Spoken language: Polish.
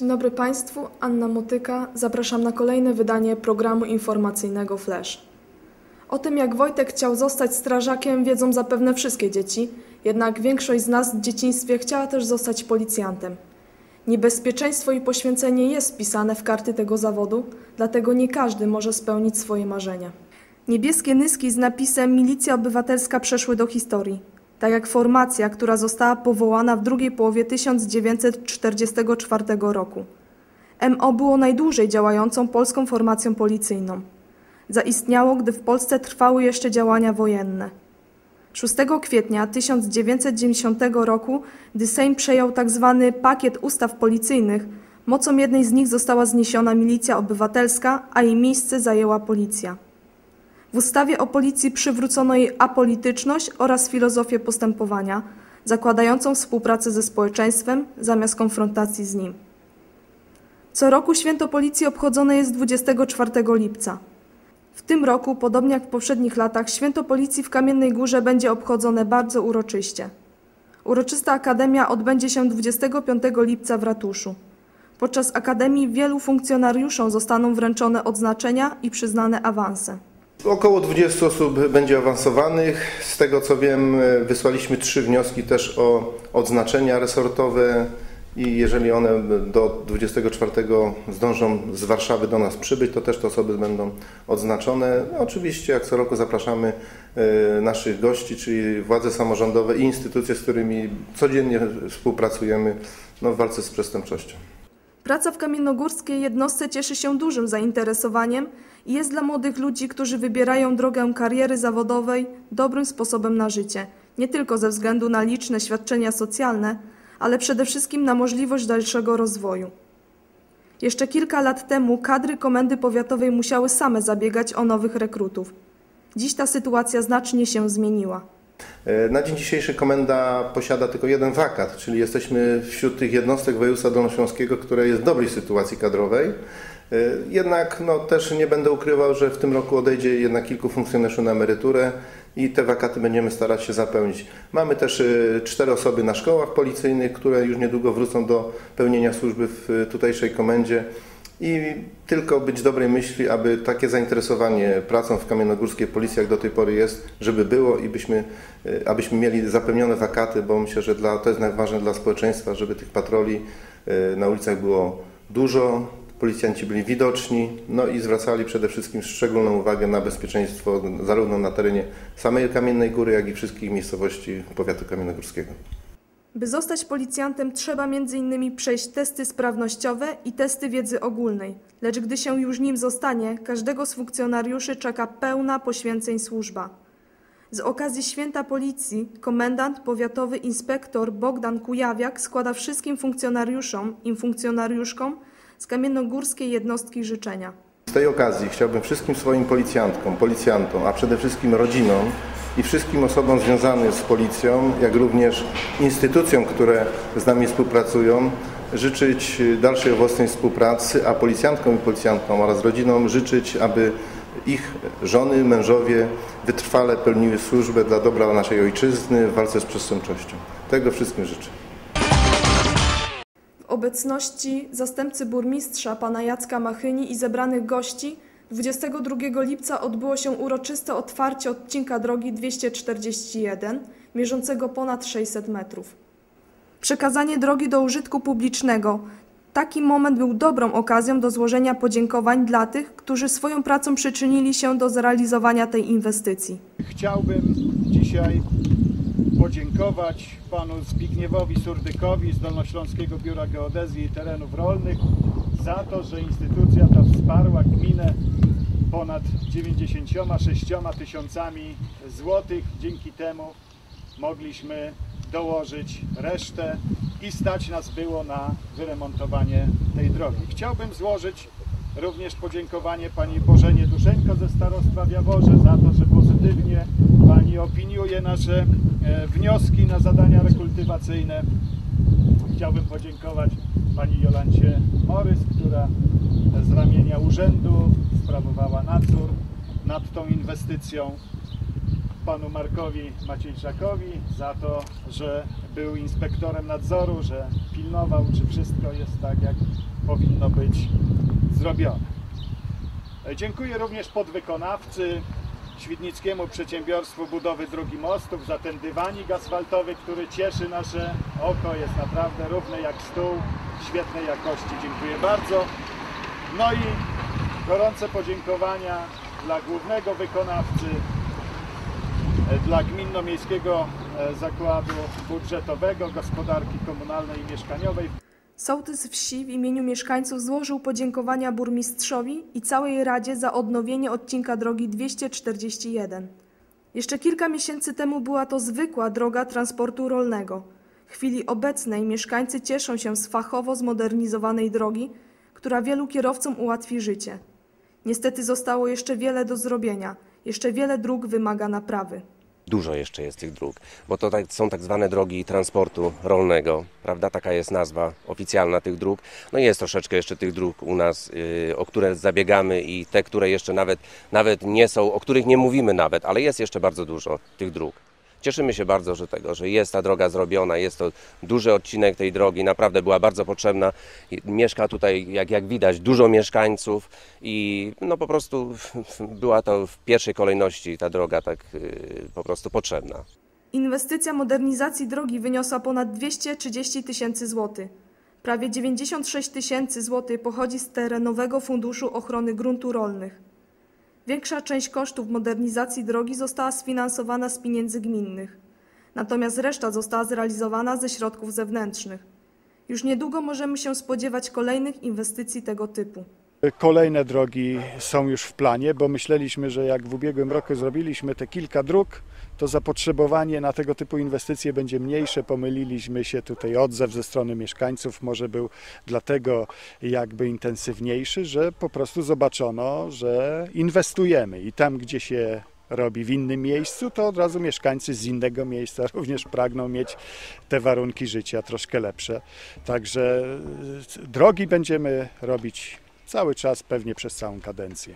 Dzień dobry Państwu, Anna Motyka. Zapraszam na kolejne wydanie programu informacyjnego Flash. O tym, jak Wojtek chciał zostać strażakiem, wiedzą zapewne wszystkie dzieci, jednak większość z nas w dzieciństwie chciała też zostać policjantem. Niebezpieczeństwo i poświęcenie jest wpisane w karty tego zawodu, dlatego nie każdy może spełnić swoje marzenia. Niebieskie nyski z napisem Milicja Obywatelska przeszły do historii, tak jak formacja, która została powołana w drugiej połowie 1944 roku. MO było najdłużej działającą polską formacją policyjną. Zaistniało, gdy w Polsce trwały jeszcze działania wojenne. 6 kwietnia 1990 roku, gdy Sejm przejął tzw. pakiet ustaw policyjnych, mocą jednej z nich została zniesiona milicja obywatelska, a jej miejsce zajęła policja. W ustawie o policji przywrócono jej apolityczność oraz filozofię postępowania, zakładającą współpracę ze społeczeństwem zamiast konfrontacji z nim. Co roku święto policji obchodzone jest 24 lipca. W tym roku, podobnie jak w poprzednich latach, święto policji w Kamiennej Górze będzie obchodzone bardzo uroczyście. Uroczysta akademia odbędzie się 25 lipca w ratuszu. Podczas akademii wielu funkcjonariuszom zostaną wręczone odznaczenia i przyznane awanse. Około 20 osób będzie awansowanych. Z tego co wiem, wysłaliśmy trzy wnioski też o odznaczenia resortowe i jeżeli one do 24 zdążą z Warszawy do nas przybyć, to też te osoby będą odznaczone. No, oczywiście jak co roku zapraszamy e, naszych gości, czyli władze samorządowe i instytucje, z którymi codziennie współpracujemy no, w walce z przestępczością. Praca w kamiennogórskiej jednostce cieszy się dużym zainteresowaniem i jest dla młodych ludzi, którzy wybierają drogę kariery zawodowej, dobrym sposobem na życie. Nie tylko ze względu na liczne świadczenia socjalne, ale przede wszystkim na możliwość dalszego rozwoju. Jeszcze kilka lat temu kadry komendy powiatowej musiały same zabiegać o nowych rekrutów. Dziś ta sytuacja znacznie się zmieniła. E, na dzień dzisiejszy komenda posiada tylko jeden wakat, czyli jesteśmy wśród tych jednostek województwa dolnośląskiego, które jest w dobrej sytuacji kadrowej. E, jednak no, też nie będę ukrywał, że w tym roku odejdzie jednak kilku funkcjonariuszy na emeryturę i te wakaty będziemy starać się zapełnić. Mamy też e, cztery osoby na szkołach policyjnych, które już niedługo wrócą do pełnienia służby w tutejszej komendzie i tylko być dobrej myśli, aby takie zainteresowanie pracą w Kamiennogórskiej Policji, jak do tej pory jest, żeby było i byśmy, e, abyśmy mieli zapewnione wakaty, bo myślę, że dla, to jest najważniejsze dla społeczeństwa, żeby tych patroli e, na ulicach było dużo, policjanci byli widoczni, no i zwracali przede wszystkim szczególną uwagę na bezpieczeństwo zarówno na terenie samej Kamiennej Góry, jak i wszystkich miejscowości powiatu kamiennogórskiego. By zostać policjantem, trzeba m.in. przejść testy sprawnościowe i testy wiedzy ogólnej, lecz gdy się już nim zostanie, każdego z funkcjonariuszy czeka pełna poświęceń służba. Z okazji Święta Policji komendant powiatowy inspektor Bogdan Kujawiak składa wszystkim funkcjonariuszom i funkcjonariuszkom z kamiennogórskiej jednostki życzenia. Z tej okazji chciałbym wszystkim swoim policjantkom, policjantom, a przede wszystkim rodzinom i wszystkim osobom związanym z policją, jak również instytucjom, które z nami współpracują, życzyć dalszej owocnej współpracy, a policjantkom i policjantom oraz rodzinom życzyć, aby ich żony, mężowie wytrwale pełniły służbę dla dobra naszej ojczyzny w walce z przestępczością. Tego wszystkim życzę. W obecności zastępcy burmistrza pana Jacka Machyni i zebranych gości 22 lipca odbyło się uroczyste otwarcie odcinka drogi 241, mierzącego ponad 600 metrów. Przekazanie drogi do użytku publicznego. Taki moment był dobrą okazją do złożenia podziękowań dla tych, którzy swoją pracą przyczynili się do zrealizowania tej inwestycji. Chciałbym dzisiaj podziękować panu Zbigniewowi Surdykowi z Dolnośląskiego Biura Geodezji i Terenów Rolnych za to, że instytucja ta wsparła gminę ponad 96 tysiącami złotych. Dzięki temu mogliśmy dołożyć resztę i stać nas było na wyremontowanie tej drogi. Chciałbym złożyć również podziękowanie Pani Bożenie Duszeńko ze Starostwa w Jaworze za to, że pozytywnie Pani opiniuje nasze e, wnioski na zadania rekultywacyjne. Chciałbym podziękować Pani Jolancie Morys, która z ramienia urzędu sprawowała nadzór nad tą inwestycją. Panu Markowi Maciejczakowi za to, że był inspektorem nadzoru, że pilnował, czy wszystko jest tak, jak powinno być zrobione. Dziękuję również podwykonawcy Świdnickiemu Przedsiębiorstwu Budowy Drogi Mostów za ten dywanik asfaltowy, który cieszy nasze oko, jest naprawdę równy jak stół, świetnej jakości. Dziękuję bardzo. No i gorące podziękowania dla głównego wykonawcy, e, dla Gminno-Miejskiego e, Zakładu Budżetowego, Gospodarki Komunalnej i Mieszkaniowej. Sołtys wsi w imieniu mieszkańców złożył podziękowania burmistrzowi i całej Radzie za odnowienie odcinka drogi 241. Jeszcze kilka miesięcy temu była to zwykła droga transportu rolnego. W chwili obecnej mieszkańcy cieszą się z fachowo zmodernizowanej drogi, która wielu kierowcom ułatwi życie. Niestety zostało jeszcze wiele do zrobienia, jeszcze wiele dróg wymaga naprawy. Dużo jeszcze jest tych dróg, bo to tak, są tak zwane drogi transportu rolnego, prawda? Taka jest nazwa oficjalna tych dróg. No i jest troszeczkę jeszcze tych dróg u nas, yy, o które zabiegamy i te, które jeszcze nawet, nawet nie są, o których nie mówimy nawet, ale jest jeszcze bardzo dużo tych dróg. Cieszymy się bardzo, że tego, że jest ta droga zrobiona, jest to duży odcinek tej drogi, naprawdę była bardzo potrzebna. Mieszka tutaj, jak, jak widać, dużo mieszkańców i no po prostu była to w pierwszej kolejności ta droga tak yy, po prostu potrzebna. Inwestycja modernizacji drogi wyniosła ponad 230 tysięcy złotych. Prawie 96 tysięcy złotych pochodzi z terenowego Funduszu Ochrony Gruntu Rolnych. Większa część kosztów modernizacji drogi została sfinansowana z pieniędzy gminnych, natomiast reszta została zrealizowana ze środków zewnętrznych. Już niedługo możemy się spodziewać kolejnych inwestycji tego typu. Kolejne drogi są już w planie, bo myśleliśmy, że jak w ubiegłym roku zrobiliśmy te kilka dróg, to zapotrzebowanie na tego typu inwestycje będzie mniejsze. Pomyliliśmy się tutaj, odzew ze strony mieszkańców może był dlatego jakby intensywniejszy, że po prostu zobaczono, że inwestujemy i tam, gdzie się robi w innym miejscu, to od razu mieszkańcy z innego miejsca również pragną mieć te warunki życia troszkę lepsze. Także y, drogi będziemy robić cały czas, pewnie przez całą kadencję.